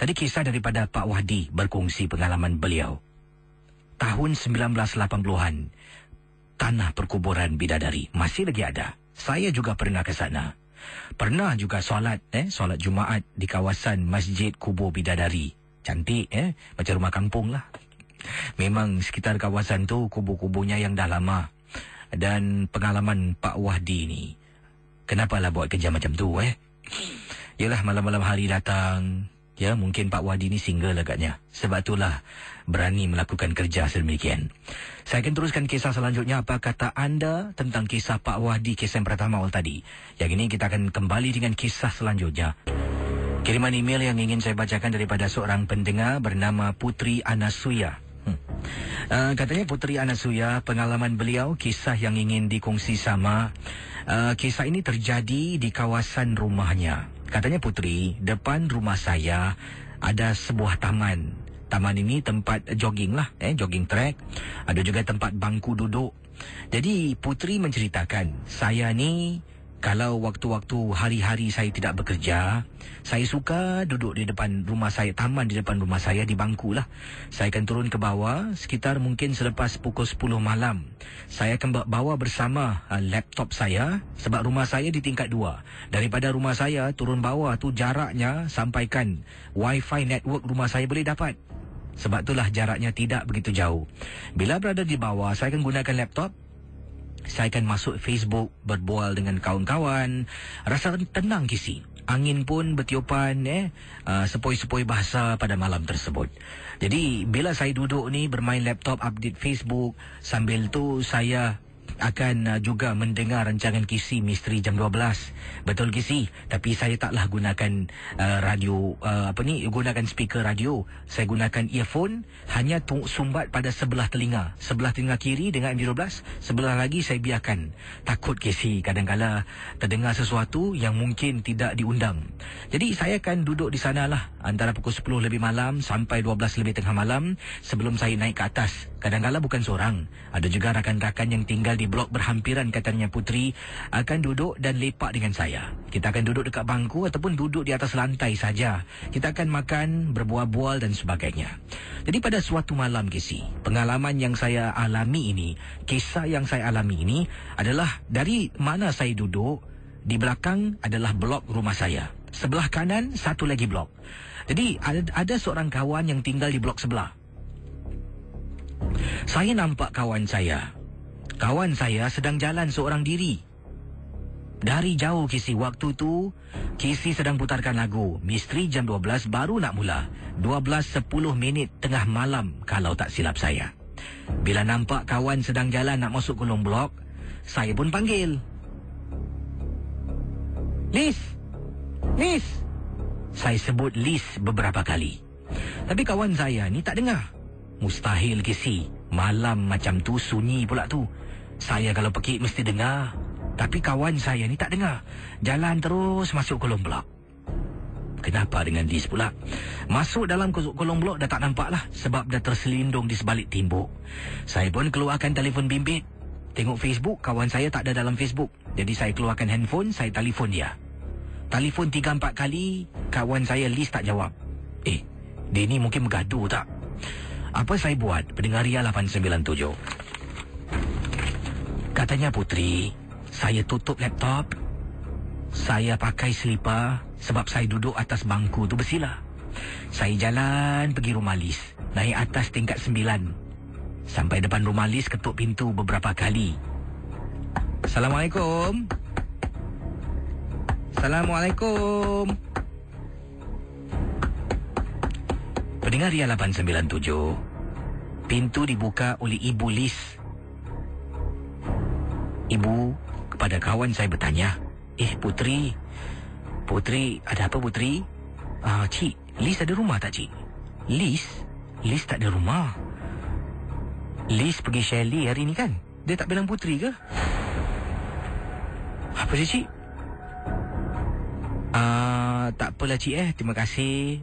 Tadi kisah daripada Pak Wahdi berkongsi pengalaman beliau. Tahun 1980-an, tanah perkuburan bidadari masih lagi ada. Saya juga pernah ke sana. Pernah juga solat, eh, solat Jumaat di kawasan Masjid Kubur Bidadari. Cantik, eh, macam rumah kampung lah. Memang sekitar kawasan tu kubur-kuburnya yang dah lama. Dan pengalaman Pak Wahdi ni, kenapalah buat kerja macam tu, eh? Yalah malam-malam hari datang, Ya, mungkin Pak Wadi ni single agaknya. Sebab itulah berani melakukan kerja sedemikian. Saya akan teruskan kisah selanjutnya. Apa kata anda tentang kisah Pak Wadi, kisah yang pertama awal tadi? Yang ini kita akan kembali dengan kisah selanjutnya. Kiriman email yang ingin saya bacakan daripada seorang pendengar bernama Putri Anasuya. Uh, katanya Putri Anasuya, pengalaman beliau, kisah yang ingin dikongsi sama. Uh, kisah ini terjadi di kawasan rumahnya. Katanya Putri, depan rumah saya ada sebuah taman. Taman ini tempat jogging lah, eh, jogging track. Ada juga tempat bangku duduk. Jadi Putri menceritakan, saya ni kalau waktu-waktu hari-hari saya tidak bekerja, saya suka duduk di depan rumah saya, taman di depan rumah saya di bangku lah. Saya akan turun ke bawah sekitar mungkin selepas pukul 10 malam. Saya akan bawa bersama uh, laptop saya sebab rumah saya di tingkat 2. Daripada rumah saya turun bawah tu jaraknya sampaikan wifi network rumah saya boleh dapat. Sebab itulah jaraknya tidak begitu jauh. Bila berada di bawah, saya akan gunakan laptop saya akan masuk Facebook berbual dengan kawan-kawan. Rasa tenang kisi. Angin pun bertiupan eh uh, sepoi-sepoi bahasa pada malam tersebut. Jadi bila saya duduk ni bermain laptop update Facebook sambil tu saya akan uh, juga mendengar rancangan kisi misteri jam 12. Betul kisi, tapi saya taklah gunakan uh, radio uh, apa ni gunakan speaker radio. Saya gunakan earphone hanya sumbat pada sebelah telinga. Sebelah telinga kiri dengan MD12, sebelah lagi saya biarkan. Takut kisi kadang-kala terdengar sesuatu yang mungkin tidak diundang. Jadi saya akan duduk di sanalah antara pukul 10 lebih malam sampai 12 lebih tengah malam sebelum saya naik ke atas. Kadang-kala bukan seorang, ada juga rakan-rakan yang tinggal di blok berhampiran katanya Putri akan duduk dan lepak dengan saya. Kita akan duduk dekat bangku ataupun duduk di atas lantai saja. Kita akan makan, berbual-bual dan sebagainya. Jadi pada suatu malam kisi, pengalaman yang saya alami ini, kisah yang saya alami ini adalah dari mana saya duduk, di belakang adalah blok rumah saya. Sebelah kanan satu lagi blok. Jadi ada, ada seorang kawan yang tinggal di blok sebelah. Saya nampak kawan saya Kawan saya sedang jalan seorang diri. Dari jauh kisi waktu tu, kisi sedang putarkan lagu. Misteri jam 12 baru nak mula. 12.10 minit tengah malam kalau tak silap saya. Bila nampak kawan sedang jalan nak masuk kolong blok, saya pun panggil. Lis! Lis! Saya sebut Lis beberapa kali. Tapi kawan saya ni tak dengar. Mustahil kisi. Malam macam tu sunyi pula tu. Saya kalau pergi mesti dengar. Tapi kawan saya ni tak dengar. Jalan terus masuk kolong blok. Kenapa dengan Liz pula? Masuk dalam kolong blok dah tak nampak lah. Sebab dah terselindung di sebalik timbuk. Saya pun keluarkan telefon bimbit. Tengok Facebook, kawan saya tak ada dalam Facebook. Jadi saya keluarkan handphone, saya telefon dia. Telefon tiga empat kali, kawan saya Liz tak jawab. Eh, dia ni mungkin bergaduh tak? Apa saya buat? Pendengar Ria 897. Katanya Putri, saya tutup laptop. Saya pakai selipar sebab saya duduk atas bangku tu bersila. Saya jalan pergi rumah Lis, naik atas tingkat sembilan. Sampai depan rumah Lis ketuk pintu beberapa kali. Assalamualaikum. Assalamualaikum. Pendengar Ria 897. Pintu dibuka oleh Ibu Lis Ibu kepada kawan saya bertanya, "Eh Putri, Putri ada apa Putri?" Ah, cik, Lis ada rumah tak cik? Lis? Lis tak ada rumah. Lis pergi Shelly hari ni kan? Dia tak bilang Putri ke? Apa sih cik? Tak apalah cik eh, terima kasih.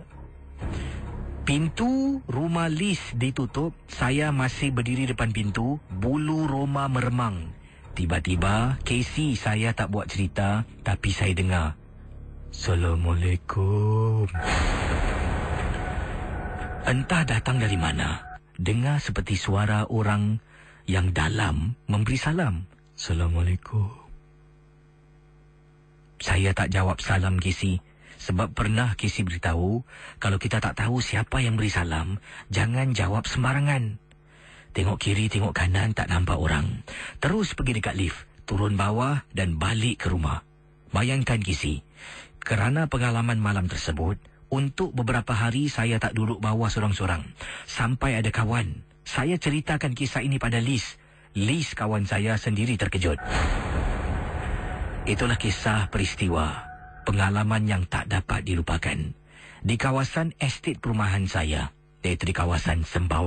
Pintu rumah Lis ditutup, saya masih berdiri depan pintu, bulu roma meremang. Tiba-tiba, Casey saya tak buat cerita, tapi saya dengar. Assalamualaikum. Entah datang dari mana, dengar seperti suara orang yang dalam memberi salam. Assalamualaikum. Saya tak jawab salam Kisi. Sebab pernah Kisi beritahu, kalau kita tak tahu siapa yang beri salam, jangan jawab sembarangan. Tengok kiri, tengok kanan, tak nampak orang. Terus pergi dekat lift, turun bawah dan balik ke rumah. Bayangkan Kisi, kerana pengalaman malam tersebut, untuk beberapa hari saya tak duduk bawah seorang-seorang. Sampai ada kawan. Saya ceritakan kisah ini pada Liz. Liz kawan saya sendiri terkejut. Itulah kisah peristiwa pengalaman yang tak dapat dilupakan. Di kawasan estet perumahan saya, iaitu di kawasan Sembawang.